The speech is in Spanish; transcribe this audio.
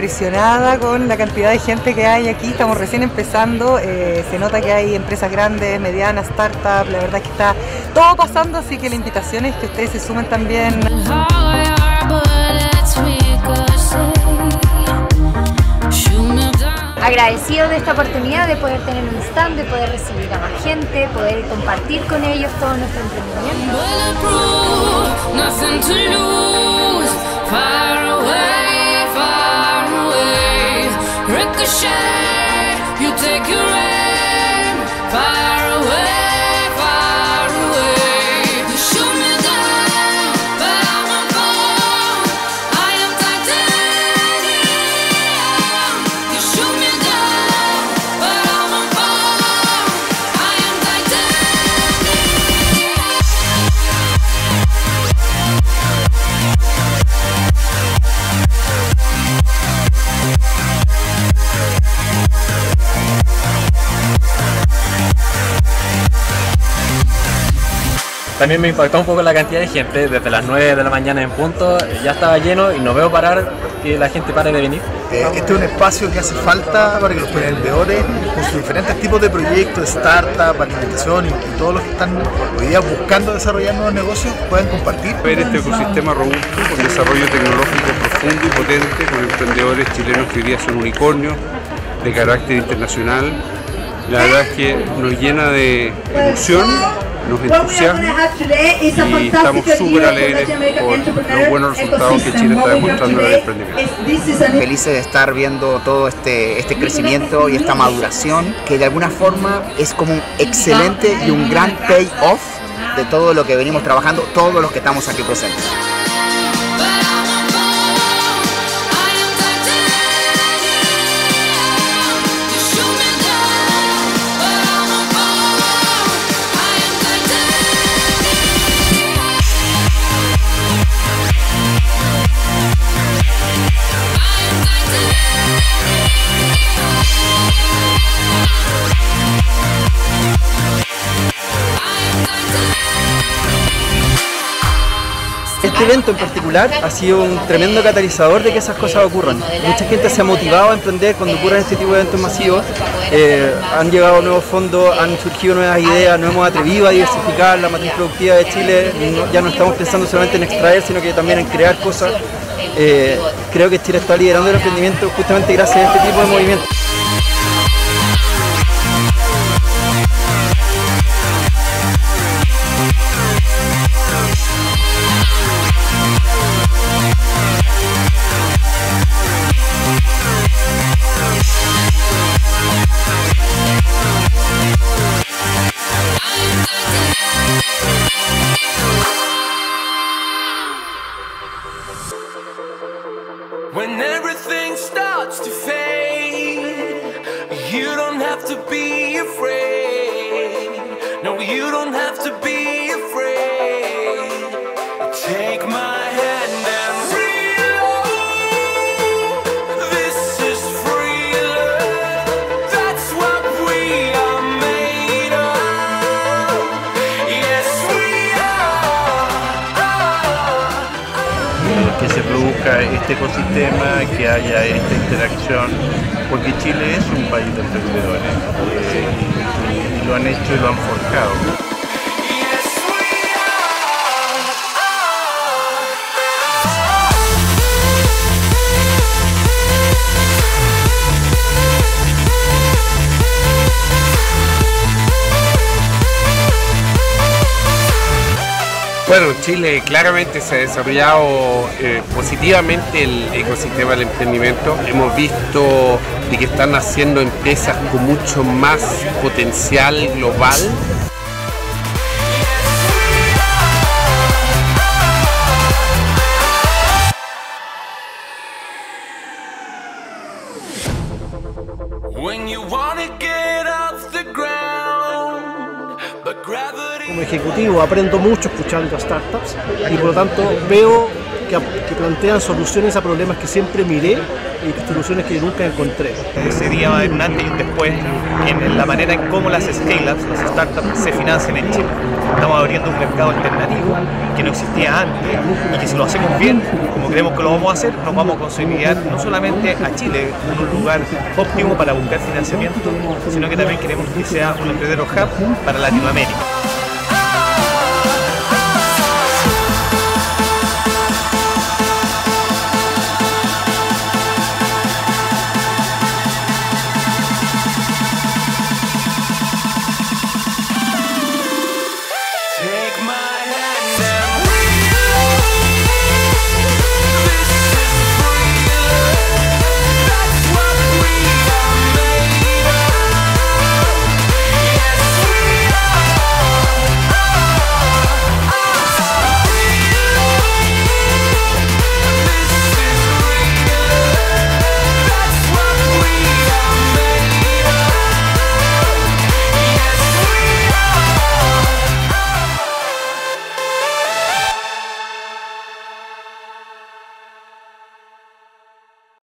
impresionada con la cantidad de gente que hay aquí. Estamos recién empezando. eh, se nota que hay empresas grandes, medianas, startups. La verdad es que está todo pasando, así que la invitación es que ustedes se sumen también. Down. agradecido de esta oportunidad de poder tener un stand, de poder recibir a más gente, poder compartir con ellos todo nuestro emprendimiento. También me impactó un poco la cantidad de gente, desde las 9 de la mañana en punto, ya estaba lleno y no veo parar que la gente pare de venir. Eh, este es un espacio que hace falta para que los emprendedores, con sus diferentes tipos de proyectos, startups, alimentación y, y todos los que están hoy día buscando desarrollar nuevos negocios, puedan compartir. ver este ecosistema robusto, con desarrollo tecnológico profundo y potente, con emprendedores chilenos que hoy día son unicornios de carácter internacional. La verdad es que nos llena de emoción, nos entusiasma y estamos súper alegres por los buenos resultados que Chile está demostrando en el emprendimiento. felices de estar viendo todo este, este crecimiento y esta maduración, que de alguna forma es como un excelente y un gran payoff de todo lo que venimos trabajando, todos los que estamos aquí presentes. Este evento en particular ha sido un tremendo catalizador de que esas cosas ocurran. Mucha gente se ha motivado a emprender cuando ocurren este tipo de eventos masivos. Eh, han llegado nuevos fondos, han surgido nuevas ideas, nos hemos atrevido a diversificar la matriz productiva de Chile. Ya no estamos pensando solamente en extraer, sino que también en crear cosas. Eh, creo que Chile está liderando el emprendimiento justamente gracias a este tipo de movimientos. You don't have to be afraid. No, you don't have to be que se produzca este ecosistema, que haya esta interacción, porque Chile es un país de emprendedores eh, y, y lo han hecho y lo han forjado. Bueno, Chile claramente se ha desarrollado eh, positivamente el ecosistema del emprendimiento. Hemos visto que están haciendo empresas con mucho más potencial global. When you wanna Como ejecutivo aprendo mucho escuchando a startups y por lo tanto veo que, plantean soluciones a problemas que siempre miré y soluciones que nunca encontré. Ese día va a haber un antes y un después en la manera en cómo las scale-ups, las startups, se financian en Chile. Estamos abriendo un mercado alternativo que no existía antes y que si lo hacemos bien, como creemos que lo vamos a hacer, nos vamos a consolidar no solamente a Chile en un lugar óptimo para buscar financiamiento, sino que también queremos que sea un emprendedor hub para Latinoamérica.